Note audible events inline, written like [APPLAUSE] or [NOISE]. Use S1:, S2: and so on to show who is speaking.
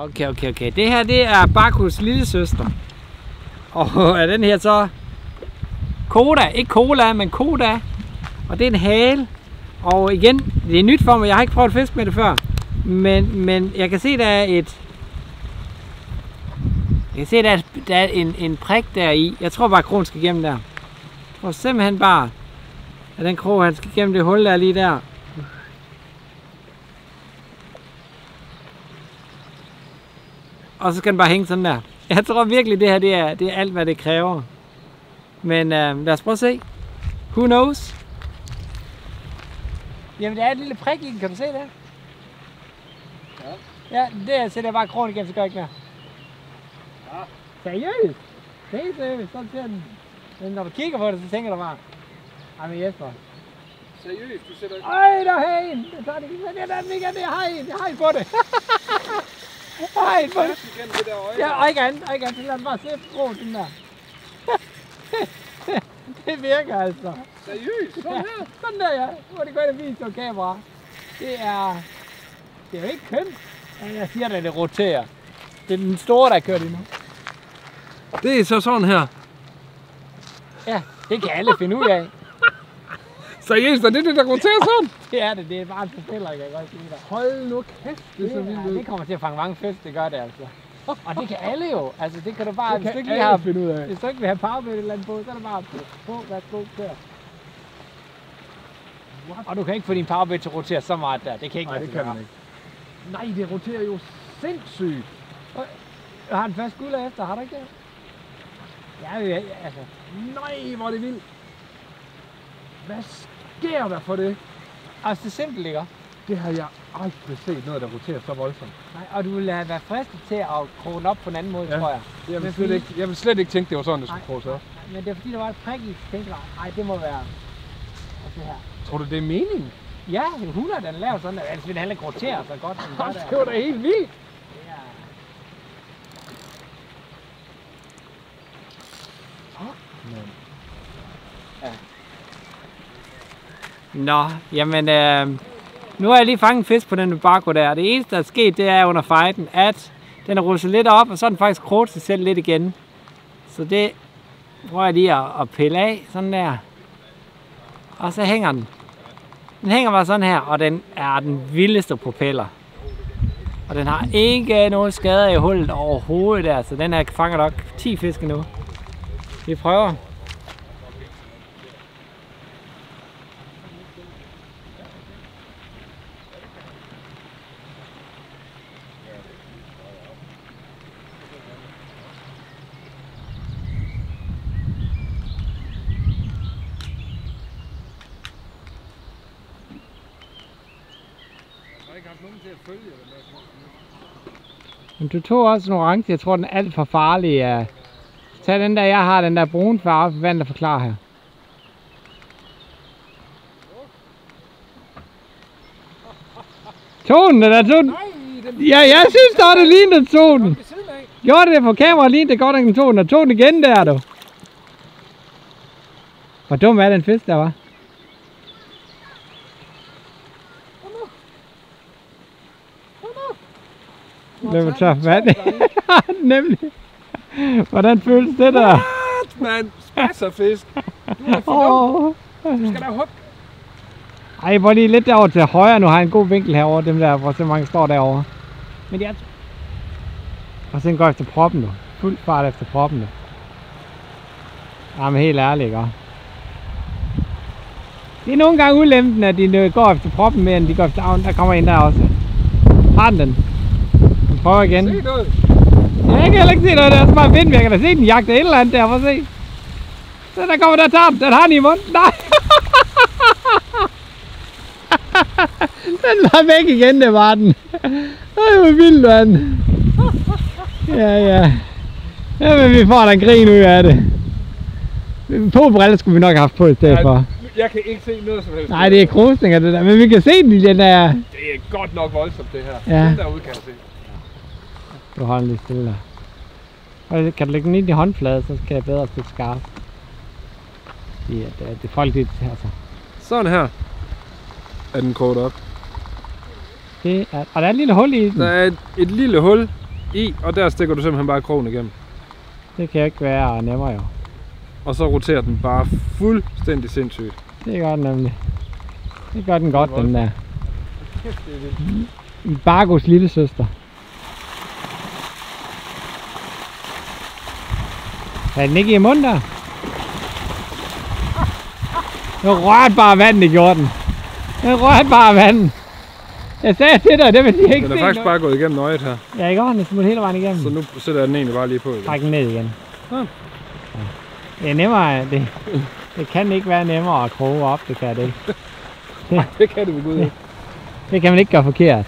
S1: Okay, okay, okay. Det her, det er Bakus lille søster. Og er den her så Koda. Ikke Cola, men Koda. Og det er en hale. Og igen, det er nyt for mig. Jeg har ikke prøvet at fiske med det før. Men, men jeg kan se, der er et... Jeg kan se, der er, der er en, en prik der i. Jeg tror bare, at krogen skal igennem der. Jeg tror simpelthen bare, at den krog, han skal igennem det hul der lige der. Og så skal den bare hænge sådan der. Jeg tror virkelig, det her det er, det er alt, hvad det kræver. Men øh, lad os prøve at se. Who knows? Jamen, der er et lille prik i den. Kan du se det?
S2: Ja.
S1: Ja, det er, så det er bare krogen igennem, så gør jeg ikke mere.
S2: Ja.
S1: Seriøst? Det er seriøst. Sådan ser den. Men når du kigger på det, så tænker du bare, ej, men Jesper.
S2: Seriøst, du sætter...
S1: Ej, der er en. Jeg tager det ikke. Det er den igen. Jeg har en. Jeg har en på det. [LAUGHS]
S2: der øje.
S1: Ja, og ikke andet, og ikke andet. Lad den bare se på den der. [LAUGHS] det virker altså.
S2: Seriøst, sådan her.
S1: Sådan der, ja. Hvor det går ind og vise på kamera. Det er... Det er jo ikke kønt. Jeg siger at det roterer. Det er den store, der er kørt endnu.
S2: Det er så sådan her.
S1: Ja, det kan alle finde ud af.
S2: Seriøst, er det det, der roterer sådan? [LAUGHS]
S1: Det er det. Det er bare en propeller, kan jeg godt sige dig.
S2: Hold nu kæft, det er så
S1: Det,
S2: vildt ud.
S1: det kommer til at fange mange fisk, det gør det altså. Og det kan alle jo. Altså, det kan du bare,
S2: Det
S1: hvis du ikke har,
S2: finde ud af.
S1: hvis du ikke vil have powerbait eller andet på, så er det bare på, værsgo, kør. Og du kan ikke få din powerbait til at rotere så meget der. Det kan ikke
S2: Nej, det kan den ikke. Nej, det roterer jo sindssygt.
S1: Du har en fast skulder efter, har du ikke det? Ja, ja, altså.
S2: Nej, hvor er det vildt. Hvad sker der for det?
S1: Altså, det simpelt, ikke?
S2: Det har jeg aldrig set noget, der roterer så voldsomt.
S1: Nej, og du vil have været fristet til at kroge den op på en anden måde,
S2: Ja.
S1: tror jeg.
S2: Jeg vil, slet
S1: fordi-
S2: ikke, jeg vil slet ikke tænke, det var sådan, det skulle prøves op.
S1: Men det er fordi, der var et prik i, så tænkte nej, det må være det her.
S2: Tror du, det er meningen?
S1: Ja, 100 den laver sådan, ellers vil den heller ikke rotere så godt, som. [LAUGHS]
S2: Det var da helt vildt.
S1: Nå, jamen, øh, nu har jeg lige fanget en fisk på den barco der. Det eneste, der er sket, det er under fighten, at den er russet lidt op, og så er den faktisk kroget sig selv lidt igen. Så det prøver jeg lige at, at pille af, sådan der. Og så hænger den. Den hænger bare sådan her, og den er den vildeste propeller. Og den har ikke nogen skader i hullet overhovedet der, så den her fanger nok 10 fisk nu. Vi prøver.
S2: Ikke haft nogen til at følge det.
S1: Men du tog også en orange, jeg tror den er alt for farlig. Tag den der, jeg har, den der brune farve, vand der forklarer her. Tog den, der.
S2: Nej, den
S1: Ja, jeg synes da, det lignede
S2: af.
S1: Gjorde det på kamera, lignede det godt, at den tog den, og tog den igen der, du. Hvor dum er den fisk, der var? Lad mig tage vand. [LAUGHS] Nemlig. Hvordan føles det der?
S2: What, man? Spasserfisk. Du er for dum. Du skal da hugge.
S1: Ej, prøv lige lidt derovre til højre. Nu har jeg en god vinkel herover dem der, hvor så mange står derovre. Men jeg... Og så går efter proppen, du. Fuld fart efter proppen, du. Jamen helt ærligt, ikke? Det er nogle gange ulempen, at de øh, går efter proppen mere, end de går efter avn. Der kommer en der også. Har den den? Vi prøver igen.
S2: Se noget.
S1: Jeg kan heller ikke se noget, der er så meget vind, men jeg kan da se den jagte et eller andet der, for at se. Så der kommer der tager den, den har den i munden. [LAUGHS] Nej! den var væk igen, det var den. Ej, hvor vildt, mand. Ja, ja. Jamen, vi får da en grin ud af det. Polbriller skulle vi nok have haft på i stedet for.
S2: Jeg kan ikke se noget som helst.
S1: Nej, det er krusninger det der, men vi kan se den den der.
S2: Det er godt nok voldsomt, det her.
S1: Ja.
S2: Den derude kan jeg se.
S1: Du holder lige stille der. Og kan du lægge den ind i håndfladen, så skal jeg bedre stikke skarpt. Ja, det, er- det er folk, det altså.
S2: Sådan her. Er den kort op.
S1: Det er, og der er et lille hul i den.
S2: Der er et, et lille hul, i, og der stikker du simpelthen bare krogen igennem.
S1: Det kan ikke være nemmere jo.
S2: Og så roterer den bare fuldstændig sindssygt.
S1: Det gør den nemlig. Det gør den godt, den der.
S2: Er.
S1: Bargos lille søster. Er den ikke i munden der? Den rørte bare vandet, det gjorde den. Den rørte bare vandet. Jeg sagde til dig, det vil de ikke
S2: Den er
S1: se
S2: faktisk
S1: noget.
S2: bare gået igennem øjet her.
S1: Ja, ikke Den smut hele vejen igennem.
S2: Så nu sætter jeg den egentlig bare lige på igen.
S1: Træk den ned igen.
S2: Ja.
S1: Ja. Det er nemmere, det, det kan ikke være nemmere at kroge op, det kan det ikke. [LAUGHS]
S2: Det kan det ved Gud ikke.
S1: Det kan man ikke gøre forkert.